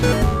Bye.